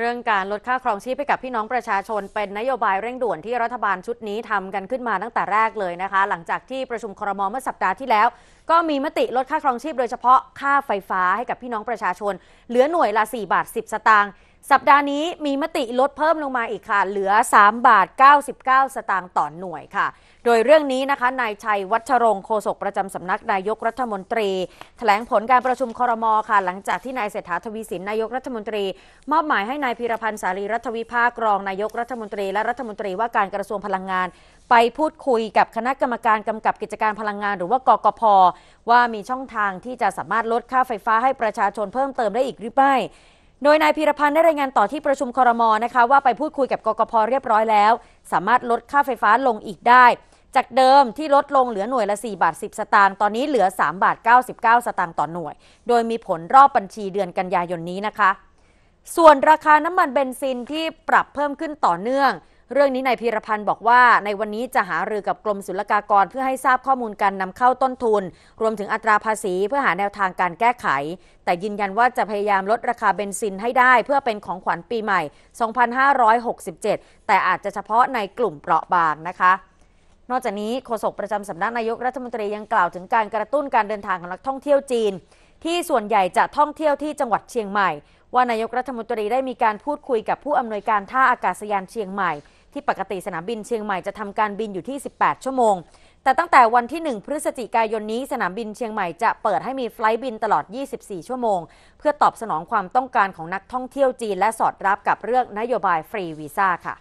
เรื่องการลดค่าครองชีพให้กับพี่น้องประชาชน เป็นนโยบายเร่งด่วนที่รัฐบาลชุดนี้ทำกันขึ้นมาตั้งแต่แรกเลยนะคะ หลังจากที่ประชุมครมเมื่อสัปดาห์ที่แล้ว ก็มีมติลดค่าครองชีพโดยเฉพาะค่าไฟฟ้าให้กับพี่น้องประชาชน เหลือหน่วยละ 4 บาท 10 สตางค์สัปดาห์นี้มีมติลดเพิ่มลงมาอีกค่ะ เหลือ 3 บาท 99 สตางค์ต่อหน่วยค่ะ โดยเรื่องนี้นะคะ นายชัยวัชรงคโฆษกประจำสำนักนายกรัฐมนตรีแถลงผลการประชุมครมค่ะ หลังจากที่นายเศรษฐาทวีสินนายกรัฐมนตรี มอบหมายให้นายพีรพันธ์สารีรัฐวิภาครองนายกรัฐมนตรี และรัฐมนตรีว่าการกระทรวงพลังงาน ไปพูดคุยกับคณะกรรมการกำกับกิจการพลังงาน หรือว่ากกพว่ามีช่องทางที่จะสามารถลดค่าไฟฟ้าให้ประชาชนเพิ่มเติมได้อีกหรือไม่โดยนายพีรพันธ์ได้รายงานต่อที่ประชุมครมนะคะว่าไปพูดคุยกับกกพเรียบร้อยแล้ว สามารถลดค่าไฟฟ้าลงอีกได้ จากเดิมที่ลดลงเหลือหน่วยละ 4 บาท 10 สตางค์ตอนนี้เหลือ 3 บาท 99 สตางค์ต่อหน่วย โดยมีผลรอบบัญชีเดือนกันยายนนี้นะคะ ส่วนราคาน้ำมันเบนซินที่ปรับเพิ่มขึ้นต่อเนื่อง เรื่องนี้นายพีรพันธ์บอกว่าในวันนี้จะหารือกับกรมศุลกากร เพื่อให้ทราบข้อมูลการนำเข้าต้นทุน รวมถึงอัตราภาษีเพื่อหาแนวทางการแก้ไข แต่ยืนยันว่าจะพยายามลดราคาเบนซินให้ได้ เพื่อเป็นของขวัญปีใหม่ 2567 แต่อาจจะเฉพาะในกลุ่มเปราะบางนะคะนอกจากนี้โฆษกประจำสำนักนายกรัฐมนตรียังกล่าวถึงการกระตุ้นการเดินทางของนักท่องเที่ยวจีน ที่ส่วนใหญ่จะท่องเที่ยวที่จังหวัดเชียงใหม่ ว่านายกรัฐมนตรีได้มีการพูดคุยกับผู้อำนวยการท่าอากาศยานเชียงใหม่ ที่ปกติสนามบินเชียงใหม่จะทำการบินอยู่ที่ 18 ชั่วโมง แต่ตั้งแต่วันที่ 1 พฤศจิกายนนี้สนามบินเชียงใหม่จะเปิดให้มีไฟล์บินตลอด 24 ชั่วโมง เพื่อตอบสนองความต้องการของนักท่องเที่ยวจีน และสอดรับกับเรื่องนโยบายฟรีวีซ่าค่ะ